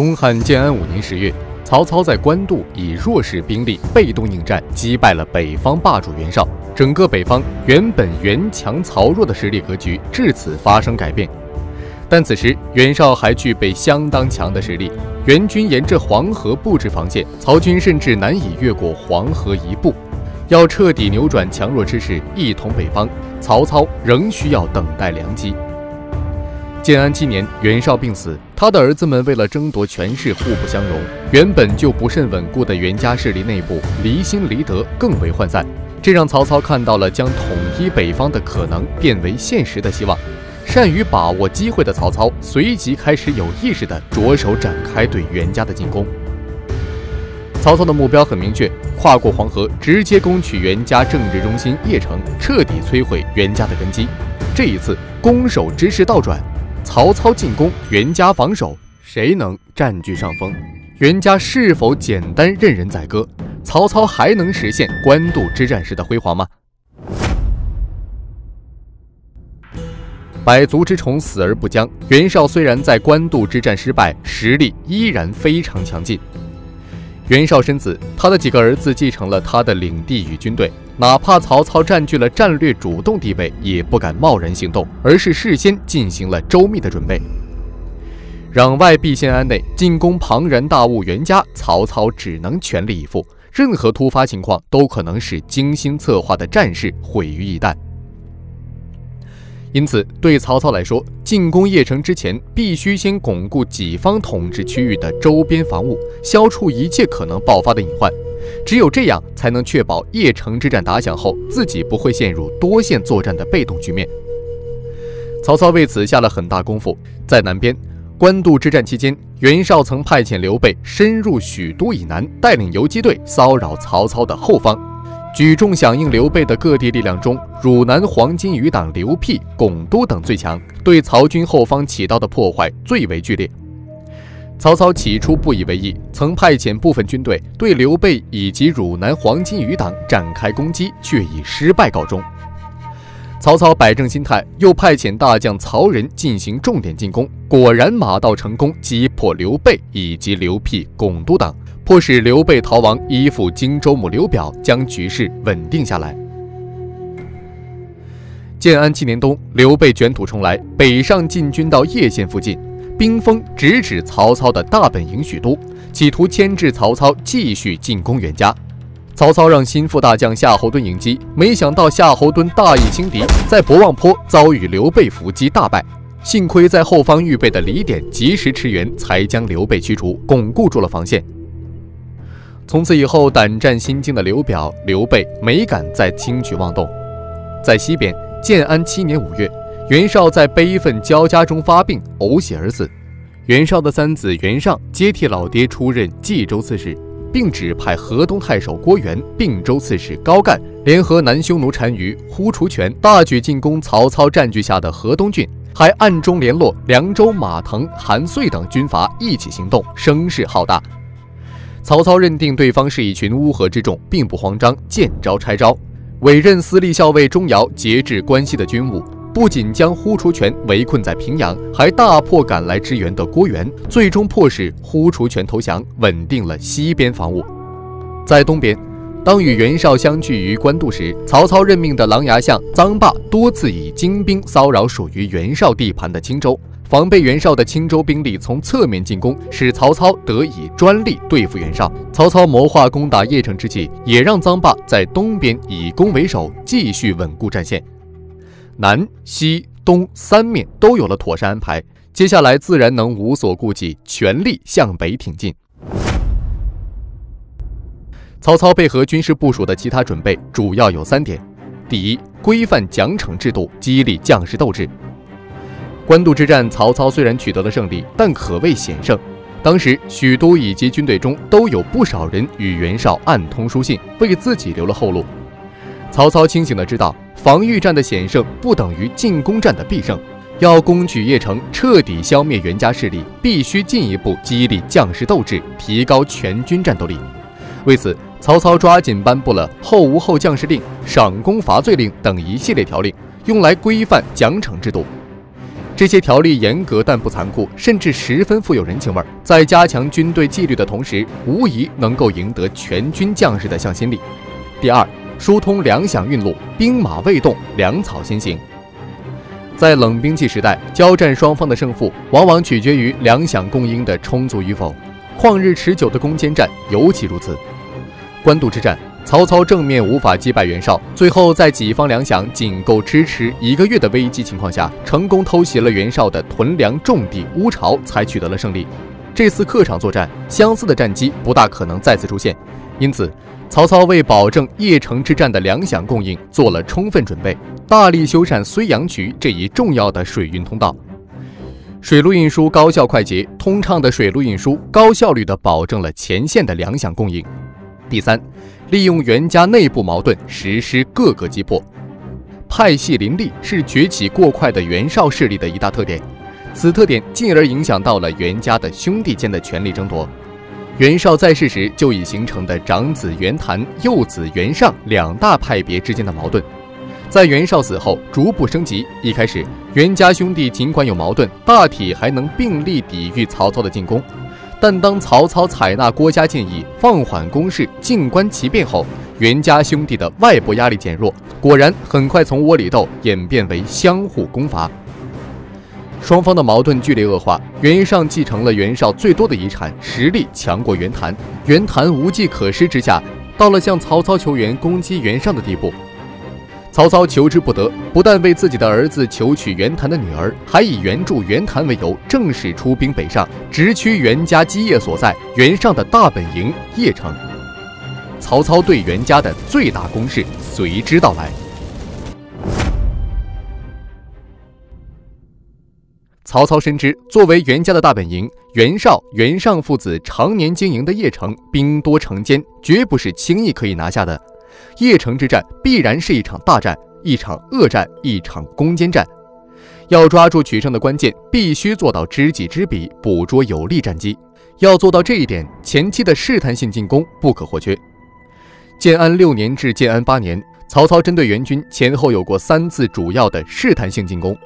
东汉建安五年十月，曹操在官渡以弱势兵力被动应战，击败了北方霸主袁绍。整个北方原本袁强曹弱的实力格局至此发生改变。但此时袁绍还具备相当强的实力，袁军沿着黄河布置防线，曹军甚至难以越过黄河一步。要彻底扭转强弱之势，一统北方，曹操仍需要等待良机。建安七年，袁绍病死，他的儿子们为了争夺权势，互不相容。原本就不甚稳固的袁家势力内部离心离德，更为涣散。这让曹操看到了将统一北方的可能变为现实的希望。善于把握机会的曹操，随即开始有意识地着手展开对袁家的进攻。曹操的目标很明确，跨过黄河，直接攻取袁家政治中心邺城，彻底摧毁袁家的根基。这一次攻守之势倒转。曹操进攻，袁家防守，谁能占据上风？袁家是否简单任人宰割？曹操还能实现官渡之战时的辉煌吗？百足之虫，死而不僵。袁绍虽然在官渡之战失败，实力依然非常强劲。袁绍身子，他的几个儿子继承了他的领地与军队。哪怕曹操占据了战略主动地位，也不敢贸然行动，而是事先进行了周密的准备。攘外必先安内，进攻庞然大物袁家，曹操只能全力以赴。任何突发情况都可能使精心策划的战事毁于一旦。因此，对曹操来说，进攻邺城之前，必须先巩固己方统治区域的周边防务，消除一切可能爆发的隐患。只有这样，才能确保邺城之战打响后，自己不会陷入多线作战的被动局面。曹操为此下了很大功夫。在南边，官渡之战期间，袁绍曾派遣刘备深入许都以南，带领游击队骚扰曹操的后方。举重响应刘备的各地力量中，汝南黄巾余党刘辟、巩都等最强，对曹军后方起到的破坏最为剧烈。曹操起初不以为意，曾派遣部分军队对刘备以及汝南黄巾余党展开攻击，却以失败告终。曹操摆正心态，又派遣大将曹仁进行重点进攻，果然马到成功，击破刘备以及刘辟、巩都党，迫使刘备逃亡，依附荆州牧刘表，将局势稳定下来。建安七年冬，刘备卷土重来，北上进军到叶县附近。兵锋直指曹操的大本营许都，企图牵制曹操继续进攻袁家。曹操让心腹大将夏侯惇迎击，没想到夏侯惇大意轻敌，在博望坡遭遇刘备伏击大败。幸亏在后方预备的李典及时驰援，才将刘备驱逐，巩固住了防线。从此以后，胆战心惊的刘表、刘备没敢再轻举妄动。在西边，建安七年五月。袁绍在悲愤交加中发病，呕血而死。袁绍的三子袁尚接替老爹出任冀州刺史，并指派河东太守郭元、并州刺史高干联合南匈奴单于呼除权，大举进攻曹操占据下的河东郡，还暗中联络凉州马腾、韩遂等军阀一起行动，声势浩大。曹操认定对方是一群乌合之众，并不慌张，见招拆招，委任司隶校尉钟繇节制关西的军务。不仅将呼除权围困在平阳，还大破赶来支援的郭元，最终迫使呼除权投降，稳定了西边防务。在东边，当与袁绍相聚于官渡时，曹操任命的琅琊相臧霸多次以精兵骚扰属于袁绍地盘的青州，防备袁绍的青州兵力从侧面进攻，使曹操得以专力对付袁绍。曹操谋划攻打邺城之际，也让臧霸在东边以攻为守，继续稳固战线。南、西、东三面都有了妥善安排，接下来自然能无所顾忌，全力向北挺进。曹操配合军事部署的其他准备主要有三点：第一，规范奖惩制度，激励将士斗志。官渡之战，曹操虽然取得了胜利，但可谓险胜。当时许都以及军队中都有不少人与袁绍暗通书信，为自己留了后路。曹操清醒地知道。防御战的险胜不等于进攻战的必胜。要攻取邺城，彻底消灭袁家势力，必须进一步激励将士斗志，提高全军战斗力。为此，曹操抓紧颁布了“后无后将士令”“赏功罚罪令”等一系列条令，用来规范奖惩制度。这些条例严格但不残酷，甚至十分富有人情味儿。在加强军队纪律的同时，无疑能够赢得全军将士的向心力。第二，疏通粮饷运路，兵马未动，粮草先行。在冷兵器时代，交战双方的胜负往往取决于粮饷供应的充足与否，旷日持久的攻坚战尤其如此。官渡之战。曹操正面无法击败袁绍，最后在己方粮饷仅够支持一个月的危机情况下，成功偷袭了袁绍的屯粮重地乌巢，才取得了胜利。这次客场作战，相似的战机不大可能再次出现，因此，曹操为保证邺城之战的粮饷供应做了充分准备，大力修缮睢阳渠这一重要的水运通道。水路运输高效快捷，通畅的水路运输高效率地保证了前线的粮饷供应。第三。利用袁家内部矛盾实施各个击破，派系林立是崛起过快的袁绍势力的一大特点。此特点进而影响到了袁家的兄弟间的权力争夺。袁绍在世时就已形成的长子袁谭、幼子袁尚两大派别之间的矛盾，在袁绍死后逐步升级。一开始，袁家兄弟尽管有矛盾，大体还能并力抵御曹操的进攻。但当曹操采纳郭嘉建议，放缓攻势，静观其变后，袁家兄弟的外部压力减弱，果然很快从窝里斗演变为相互攻伐。双方的矛盾剧烈恶化，袁尚继承了袁绍最多的遗产，实力强过袁谭。袁谭无计可施之下，到了向曹操求援攻击袁尚的地步。曹操求之不得，不但为自己的儿子求娶袁谭的女儿，还以援助袁谭为由，正式出兵北上，直趋袁家基业所在袁尚的大本营邺城。曹操对袁家的最大攻势随之到来。曹操深知，作为袁家的大本营，袁绍、袁尚父子常年经营的邺城，兵多城坚，绝不是轻易可以拿下的。邺城之战必然是一场大战，一场恶战，一场攻坚战。要抓住取胜的关键，必须做到知己知彼，捕捉有利战机。要做到这一点，前期的试探性进攻不可或缺。建安六年至建安八年，曹操针对援军前后有过三次主要的试探性进攻。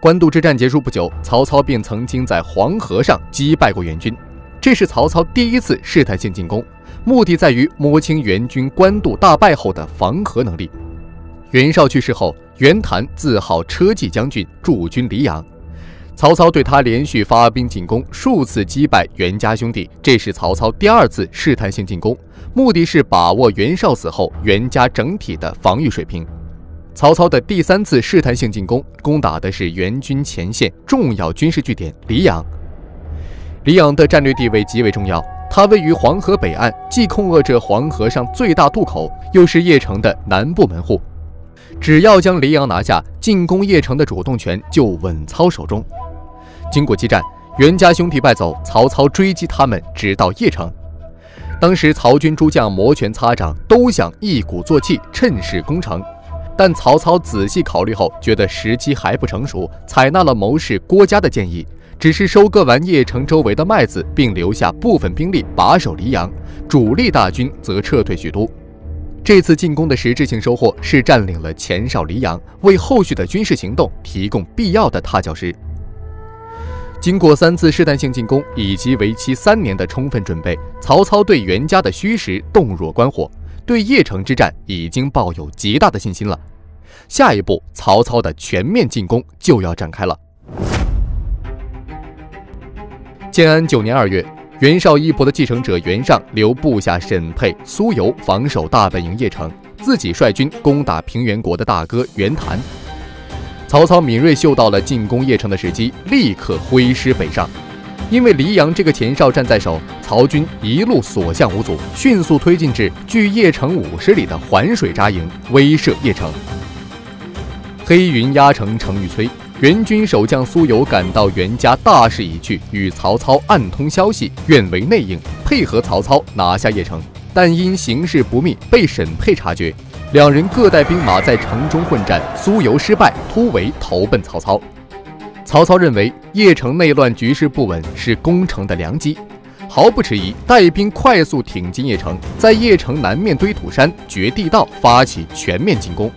官渡之战结束不久，曹操便曾经在黄河上击败过援军，这是曹操第一次试探性进攻。目的在于摸清援军官渡大败后的防河能力。袁绍去世后，袁谭自号车骑将军，驻军黎阳。曹操对他连续发兵进攻，数次击败袁家兄弟，这是曹操第二次试探性进攻，目的是把握袁绍死后袁家整体的防御水平。曹操的第三次试探性进攻，攻打的是袁军前线重要军事据点黎阳。黎阳的战略地位极为重要。它位于黄河北岸，既控扼着黄河上最大渡口，又是邺城的南部门户。只要将黎阳拿下，进攻邺城的主动权就稳操手中。经过激战，袁家兄弟败走，曹操追击他们，直到邺城。当时曹军诸将摩拳擦掌，都想一鼓作气，趁势攻城。但曹操仔细考虑后，觉得时机还不成熟，采纳了谋士郭嘉的建议。只是收割完邺城周围的麦子，并留下部分兵力把守黎阳，主力大军则撤退许都。这次进攻的实质性收获是占领了前哨黎阳，为后续的军事行动提供必要的踏脚石。经过三次试探性进攻以及为期三年的充分准备，曹操对袁家的虚实洞若观火，对邺城之战已经抱有极大的信心了。下一步，曹操的全面进攻就要展开了。建安九年二月，袁绍衣钵的继承者袁尚留部下沈沛、苏由防守大本营邺城，自己率军攻打平原国的大哥袁谭。曹操敏锐嗅到了进攻邺城的时机，立刻挥师北上。因为黎阳这个前哨站在手，曹军一路所向无阻，迅速推进至距邺城五十里的环水扎营，威慑邺城。黑云压城城欲摧。袁军守将苏由赶到袁家，大势已去，与曹操暗通消息，愿为内应，配合曹操拿下邺城。但因形势不密，被沈沛察觉，两人各带兵马在城中混战，苏由失败，突围投奔曹操。曹操认为邺城内乱，局势不稳，是攻城的良机，毫不迟疑，带兵快速挺进邺城，在邺城南面堆土山、掘地道，发起全面进攻。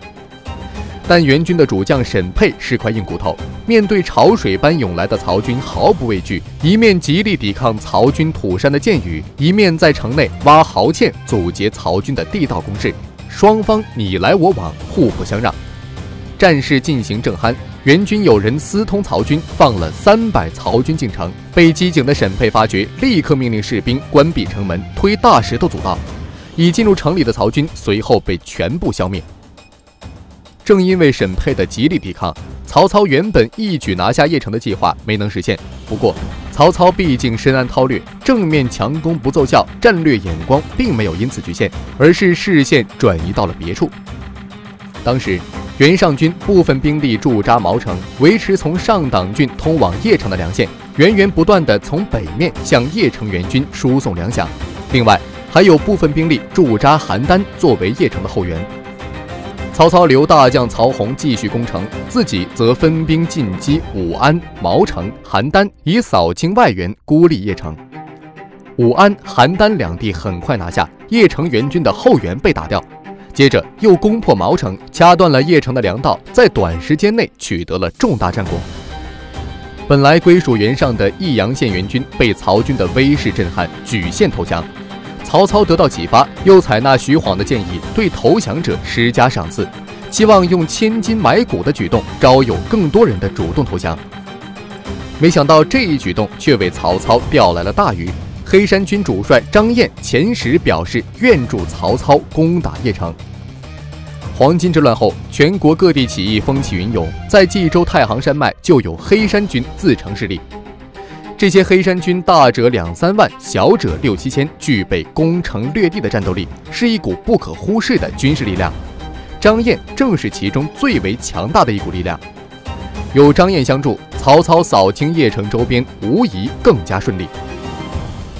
但援军的主将沈沛是块硬骨头，面对潮水般涌来的曹军毫不畏惧，一面极力抵抗曹军土山的箭雨，一面在城内挖壕堑阻截曹军的地道攻势，双方你来我往，互不相让，战事进行正酣。援军有人私通曹军，放了三百曹军进城。被机警的沈沛发觉，立刻命令士兵关闭城门，推大石头阻道。已进入城里的曹军随后被全部消灭。正因为沈沛的极力抵抗，曹操原本一举拿下邺城的计划没能实现。不过，曹操毕竟深谙韬略，正面强攻不奏效，战略眼光并没有因此局限，而是视线转移到了别处。当时。袁尚军部分兵力驻扎毛城，维持从上党郡通往邺城的粮线，源源不断地从北面向邺城援军输送粮饷。另外，还有部分兵力驻扎邯郸，作为邺城的后援。曹操留大将曹洪继续攻城，自己则分兵进击武安、毛城、邯郸，以扫清外援，孤立邺城。武安、邯郸两地很快拿下，邺城援军的后援被打掉。接着又攻破毛城，掐断了邺城的粮道，在短时间内取得了重大战果。本来归属袁尚的益阳县援军被曹军的威势震撼，举县投降。曹操得到启发，又采纳徐晃的建议，对投降者施加赏赐，希望用千金买骨的举动招有更多人的主动投降。没想到这一举动却为曹操钓来了大鱼。黑山军主帅张燕遣使表示愿助曹操攻打邺城。黄巾之乱后，全国各地起义风起云涌，在冀州太行山脉就有黑山军自成势力。这些黑山军大者两三万，小者六七千，具备攻城略地的战斗力，是一股不可忽视的军事力量。张燕正是其中最为强大的一股力量。有张燕相助，曹操扫清邺城周边，无疑更加顺利。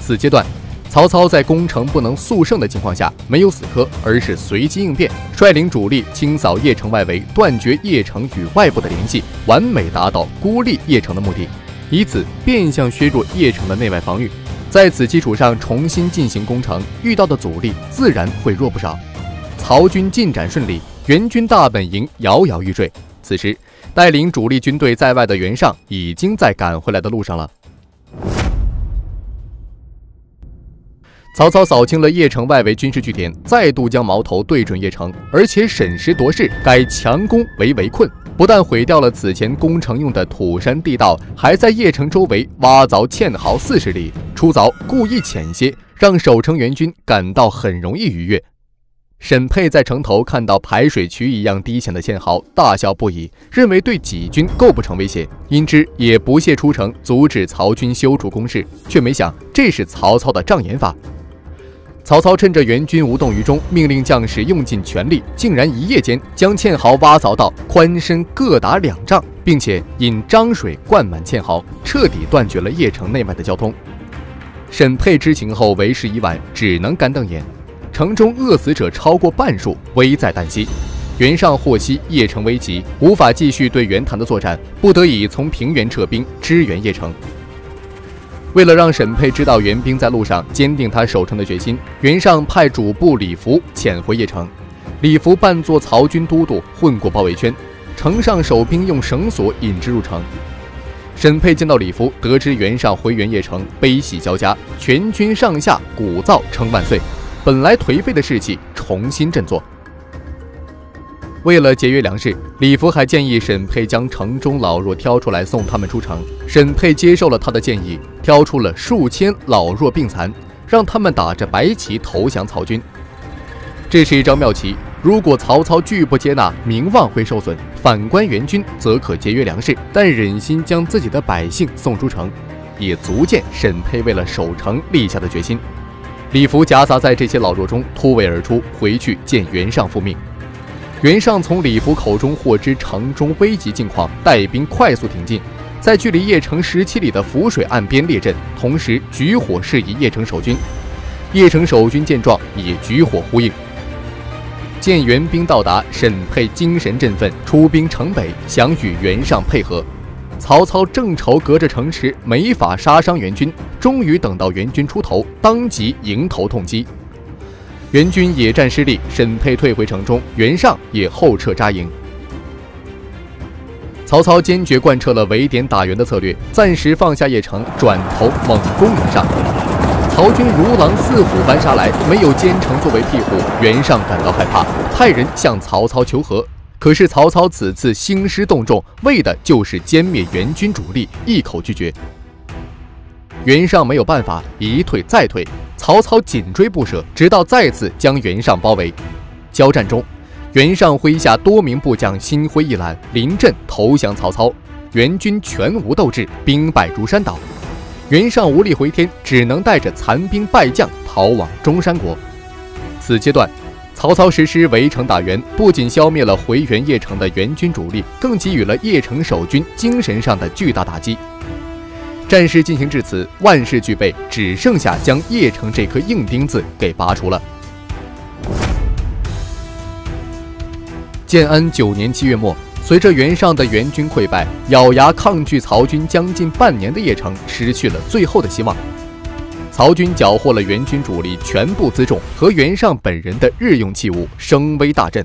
此阶段，曹操在攻城不能速胜的情况下，没有死磕，而是随机应变，率领主力清扫邺城外围，断绝邺城与外部的联系，完美达到孤立邺城的目的，以此变相削弱邺城的内外防御。在此基础上重新进行攻城，遇到的阻力自然会弱不少。曹军进展顺利，援军大本营摇摇欲坠。此时，带领主力军队在外的袁尚已经在赶回来的路上了。曹操扫清了邺城外围军事据点，再度将矛头对准邺城，而且审时度势，改强攻为围困。不但毁掉了此前攻城用的土山地道，还在邺城周围挖凿堑壕四十里，出凿故意浅些，让守城援军感到很容易逾越。沈佩在城头看到排水渠一样低浅的堑壕，大笑不已，认为对己军构不成威胁，因之也不屑出城阻止曹军修筑工事，却没想这是曹操的障眼法。曹操趁着援军无动于衷，命令将士用尽全力，竟然一夜间将堑壕挖凿到宽深各达两丈，并且引漳水灌满堑壕，彻底断绝了邺城内外的交通。沈沛知情后为时已晚，只能干瞪眼。城中饿死者超过半数，危在旦夕。袁尚获悉邺城危急，无法继续对袁谭的作战，不得已从平原撤兵支援邺城。为了让沈佩知道援兵在路上，坚定他守城的决心，袁尚派主簿李福潜回邺城。李福扮作曹军都督，混过包围圈，城上守兵用绳索引之入城。沈佩见到李福，得知袁尚回援邺城，悲喜交加，全军上下鼓噪称万岁，本来颓废的士气重新振作。为了节约粮食，李福还建议沈佩将城中老弱挑出来送他们出城。沈佩接受了他的建议，挑出了数千老弱病残，让他们打着白旗投降曹军。这是一招妙棋，如果曹操拒不接纳，名望会受损；反观援军，则可节约粮食，但忍心将自己的百姓送出城，也足见沈佩为了守城立下的决心。李福夹杂在这些老弱中突围而出，回去见袁尚复命。袁尚从李福口中获知城中危急境况，带兵快速挺进，在距离邺城十七里的浮水岸边列阵，同时举火示意邺城守军。邺城守军见状，也举火呼应。见援兵到达，沈沛精神振奋，出兵城北，想与袁尚配合。曹操正愁隔着城池没法杀伤援军，终于等到援军出头，当即迎头痛击。援军野战失利，沈沛退回城中，袁尚也后撤扎营。曹操坚决贯彻了围点打援的策略，暂时放下邺城，转头猛攻袁尚。曹军如狼似虎般杀来，没有坚城作为庇护，袁尚感到害怕，派人向曹操求和。可是曹操此次兴师动众，为的就是歼灭袁军主力，一口拒绝。袁尚没有办法，一退再退，曹操紧追不舍，直到再次将袁尚包围。交战中。袁尚麾下多名部将心灰意懒，临阵投降曹操，袁军全无斗志，兵败如山倒。袁尚无力回天，只能带着残兵败将逃往中山国。此阶段，曹操实施围城打援，不仅消灭了回援邺城的袁军主力，更给予了邺城守军精神上的巨大打击。战事进行至此，万事俱备，只剩下将邺城这颗硬钉子给拔除了。建安九年七月末，随着袁尚的援军溃败，咬牙抗拒曹军将近半年的邺城失去了最后的希望。曹军缴获了援军主力全部辎重和袁尚本人的日用器物，声威大振。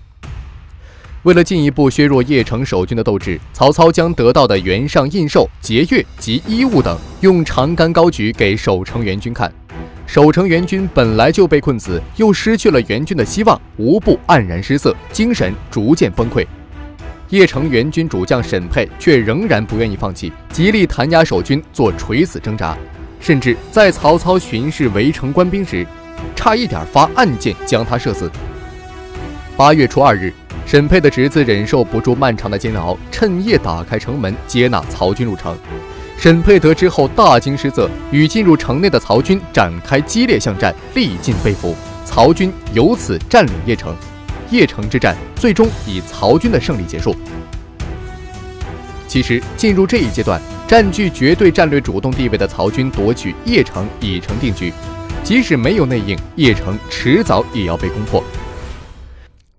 为了进一步削弱邺城守军的斗志，曹操将得到的袁尚印绶、节钺及衣物等，用长杆高举给守城援军看。守城援军本来就被困死，又失去了援军的希望，无不黯然失色，精神逐渐崩溃。邺城援军主将沈沛却仍然不愿意放弃，极力弹压守军，做垂死挣扎，甚至在曹操巡视围城官兵时，差一点发暗箭将他射死。八月初二日，沈佩的侄子忍受不住漫长的煎熬，趁夜打开城门，接纳曹军入城。沈佩得知后大惊失色，与进入城内的曹军展开激烈巷战，历尽被俘。曹军由此占领邺城，邺城之战最终以曹军的胜利结束。其实，进入这一阶段，占据绝对战略主动地位的曹军夺取邺城已成定局，即使没有内应，邺城迟早也要被攻破。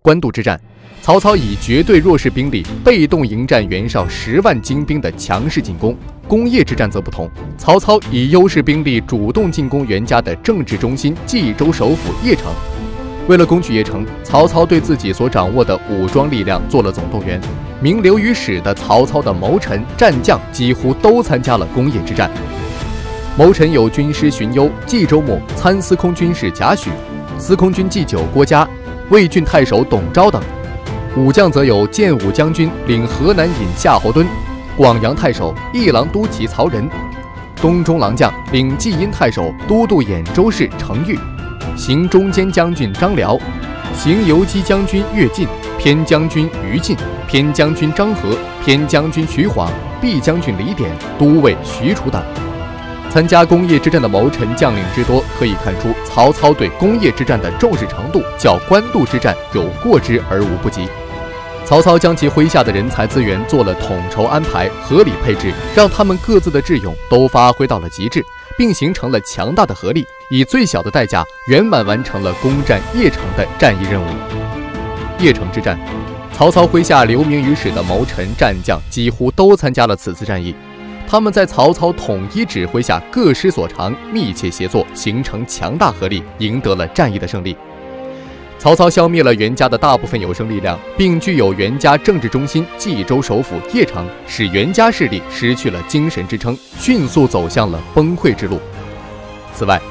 官渡之战，曹操以绝对弱势兵力被动迎战袁绍十万精兵的强势进攻。工业之战则不同，曹操以优势兵力主动进攻袁家的政治中心冀州首府邺城。为了攻取邺城，曹操对自己所掌握的武装力量做了总动员。名留于史的曹操的谋臣、战将几乎都参加了工业之战。谋臣有军师荀攸、冀州牧、参司空军事贾诩、司空军祭酒郭嘉、魏郡太守董昭等；武将则有建武将军领河南尹夏侯惇。广阳太守、一郎都骑曹仁，东中郎将领济阴太守、都督兖州事程昱，行中间将军张辽，行游击将军乐进，偏将军于禁，偏将军张合，偏将军徐晃，弼将军李典，都尉许褚等。参加工业之战的谋臣将领之多，可以看出曹操对工业之战的重视程度，较官渡之战有过之而无不及。曹操将其麾下的人才资源做了统筹安排、合理配置，让他们各自的智勇都发挥到了极致，并形成了强大的合力，以最小的代价圆满完成了攻占邺城的战役任务。邺城之战，曹操麾下留名于史的谋臣、战将几乎都参加了此次战役，他们在曹操统一指挥下各施所长，密切协作，形成强大合力，赢得了战役的胜利。曹操消灭了袁家的大部分有生力量，并具有袁家政治中心冀州首府邺城，使袁家势力失去了精神支撑，迅速走向了崩溃之路。此外，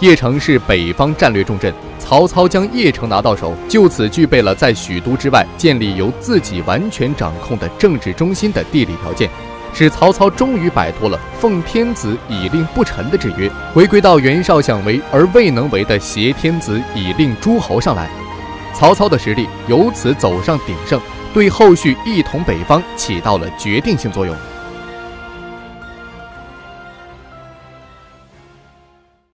邺城是北方战略重镇，曹操将邺城拿到手，就此具备了在许都之外建立由自己完全掌控的政治中心的地理条件。使曹操终于摆脱了奉天子以令不臣的制约，回归到袁绍想为而未能为的挟天子以令诸侯上来。曹操的实力由此走上鼎盛，对后续一统北方起到了决定性作用。